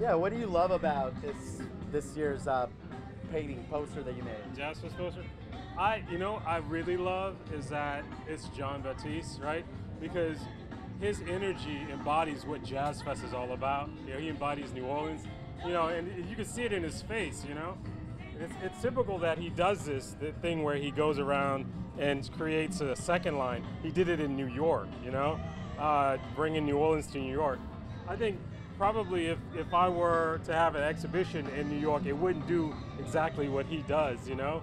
Yeah, what do you love about this this year's uh, painting poster that you made? Jazz Fest poster. I, you know, I really love is that it's Jon Batiste, right? Because his energy embodies what Jazz Fest is all about. You know, he embodies New Orleans. You know, and you can see it in his face. You know, it's, it's typical that he does this the thing where he goes around and creates a second line. He did it in New York. You know, uh, bringing New Orleans to New York. I think probably if, if I were to have an exhibition in New York, it wouldn't do exactly what he does, you know?